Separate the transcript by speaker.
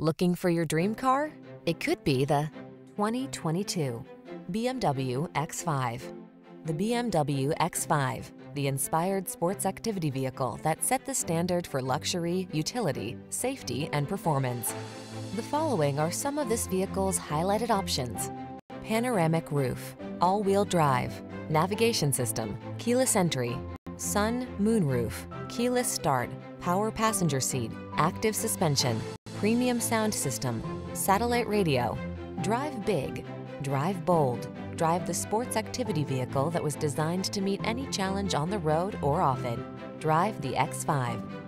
Speaker 1: Looking for your dream car? It could be the 2022 BMW X5. The BMW X5, the inspired sports activity vehicle that set the standard for luxury, utility, safety, and performance. The following are some of this vehicle's highlighted options. Panoramic roof, all-wheel drive, navigation system, keyless entry, sun, moon roof, keyless start, power passenger seat, active suspension, premium sound system, satellite radio. Drive big, drive bold, drive the sports activity vehicle that was designed to meet any challenge on the road or off it. Drive the X5.